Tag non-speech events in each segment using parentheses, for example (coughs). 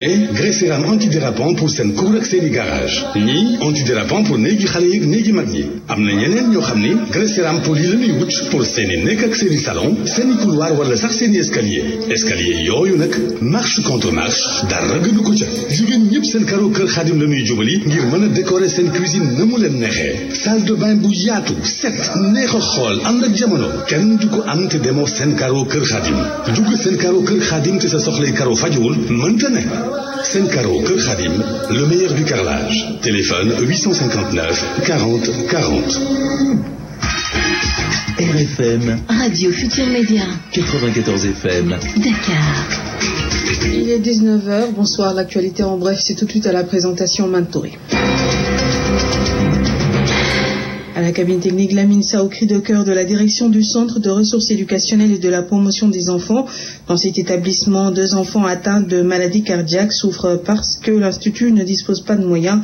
Gressiram antidérapant pour seen cour ak seeni garage ñii antidérapant pour néegi xale yi néegi mag ñi. Am na ñeneen ñoo xam ni Gressiram pour yi la ñuy wut pour seeni nekk ak seeni salon seeni couloir wala sax seeni escalier. Escalier yooyu nag marche contre marche dara gënu ko ca. Jigéen ñëpp seen karo kër xaadim la ñuy jubali ngir mën a décorer seen cuisine na mu leen neexee. Salle de bain bu yaatu set neex xool ànd ak jamono. Kenn du ko am te demoo seen karo kër xaadim. Dugg seen karo kër xaadim te sa soxlay karo fajuwul mënta ne. Sen Caro Kër Khadim, le meilleur du carrelage. Téléphone 859 40 40. RFM, Radio Futur Média, 94 FM. Dakar. Il est 19h, bonsoir, l'actualité en bref, c'est tout de suite à la présentation Mantouré. À la cabine technique, Lamine au cri de cœur de la direction du Centre de ressources éducationnelles et de la promotion des enfants. Dans cet établissement, deux enfants atteints de maladies cardiaques souffrent parce que l'Institut ne dispose pas de moyens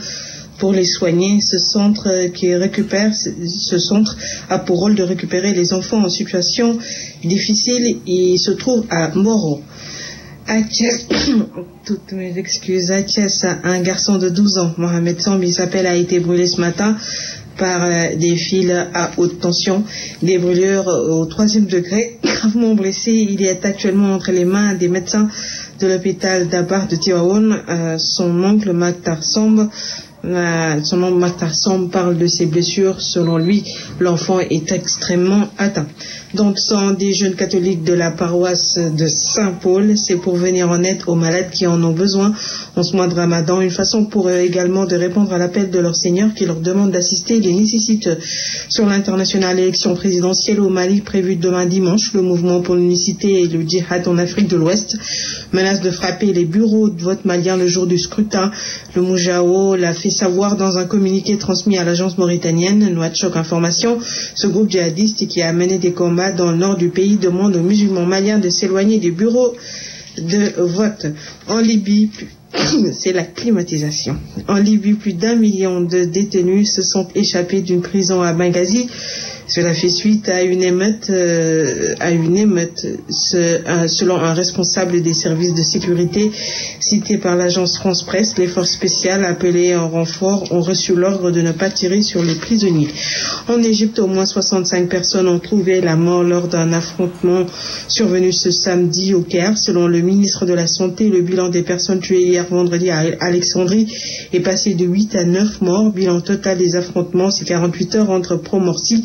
pour les soigner. Ce centre qui récupère, ce centre a pour rôle de récupérer les enfants en situation difficile et se trouve à Moro. À Thiès, (coughs) toutes mes excuses, à Thiès, un garçon de 12 ans, Mohamed Sambi s'appelle, a été brûlé ce matin par des fils à haute tension, des brûlures au troisième degré, (coughs) gravement blessé. Il est actuellement entre les mains des médecins de l'hôpital d'Abar de Tiwaon. Euh, son oncle Maktar Samb, euh, son oncle Maktar Samb parle de ses blessures. Selon lui, l'enfant est extrêmement atteint. Donc, sont des jeunes catholiques de la paroisse de Saint-Paul. C'est pour venir en aide aux malades qui en ont besoin en ce mois de Ramadan. Une façon pour eux également de répondre à l'appel de leur Seigneur qui leur demande d'assister les nécessite sur l'internationale élection présidentielle au Mali prévue demain dimanche. Le mouvement pour l'unicité et le djihad en Afrique de l'Ouest menace de frapper les bureaux de vote malien le jour du scrutin. Le Moujao l'a fait savoir dans un communiqué transmis à l'agence mauritanienne Nouadchok Information. Ce groupe djihadiste qui a mené des combats dans le nord du pays demande aux musulmans maliens de s'éloigner des bureaux de vote. En Libye, (coughs) c'est la climatisation. En Libye, plus d'un million de détenus se sont échappés d'une prison à Benghazi. Cela fait suite à une émeute, euh, à une émeute, ce, euh, selon un responsable des services de sécurité cité par l'agence France Presse. Les forces spéciales appelées en renfort ont reçu l'ordre de ne pas tirer sur les prisonniers. En Égypte, au moins 65 personnes ont trouvé la mort lors d'un affrontement survenu ce samedi au Caire. Selon le ministre de la Santé, le bilan des personnes tuées hier vendredi à Alexandrie est passé de 8 à 9 morts. Bilan total des affrontements, c'est 48 heures entre Promorci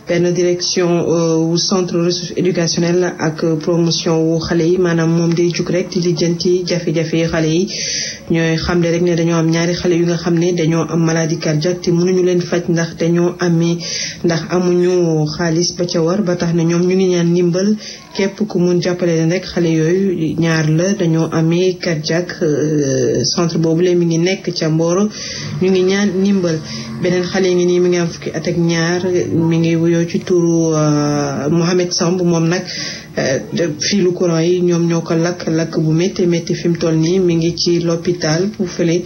benn direction wu centre ressources éducationnelles ak promotion wu xale yi maanaam moom day jug rek di lijjanti jafe-jafe xale yi. Ñooy xamle rek ne dañoo am ñaari xale yu nga xam ne dañoo am maladie cardiaque te mënuñu leen faj ndax dañoo amee ndax amuñu xaalis ba ca war. Ba tax ne ñoom ñu ngi ñaan ndimbal képp ku mun jàppale leen rek xale yooyu ñaar la dañoo amee cardiaque centre boobu la mi ngi nekk ca Mboro. Ñu ngi ñaan ndimbal. Beneen xale ngi nii mi ngi fukki at ak ñaar mi ngi wuyoo ci turu Mohamed Samb moom nag fiilu courant yi ñoom ñoo ko lakk lakk bu métti métti fi mu toll nii mi ngi ci l'hôpital bu fële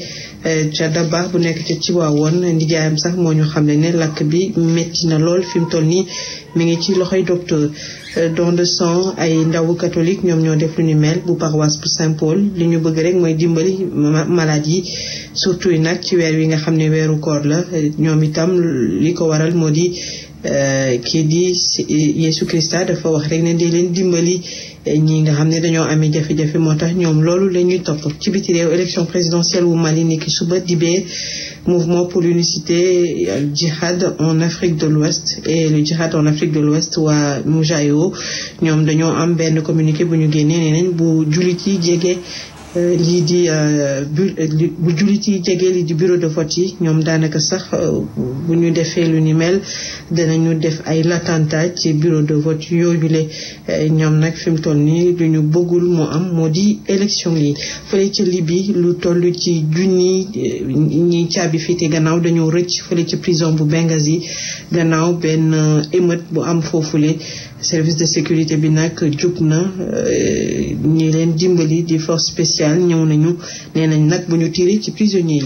ca Dabaax bu nekk ca Tiwaawoon ndijaayam sax moo ñu xam ne lakk bi métti na lool fi mu toll nii mi ngi ci loxoy docteur. Don de sang ay ndawu catholique ñoom ñoo def lu ni mel bu paroisse bu Saint-Paul li ñu bëgg rek mooy dimbali malade yi surtout yi nag ci weer wi nga xam ne weeru koor la. Ñoom itam li ko waral moo di kii di Yesu Christa dafa wax rek ne di leen dimbali ñi nga xam ne dañoo amee jafe-jafe moo tax ñoom loolu la ñuy topp. Ci biti réew élection présidentielle wu Mali ni ki suba dibee mouvement pour l'unité djihad en Afrique de l'Ouest et le djihad en Afrique de l'Ouest waa Moujao ñoom dañoo am benn communiqué bu ñu génnee nee nañ bu jullit yi jege lii di bu jullit yi jege lii di bureau de vote yi ñoom daanaka sax bu ñu defee lu ni mel danañu def ay latantage ci bureau de vote yooyu le. Ñoom nag fi toll nii lu ñu bëggul moo am moo di élection yi. Fële ci Libye lu toll ci junni ñi caabi fii te gannaaw dañoo rëcc fële ci prison bu Benghazi. Gannaaw benn émeute bu am foofule service de sécurité bi nag jug na ñi leen dimbali di force spéciale ñëw nañu. Nee nañ nag bu prisonniers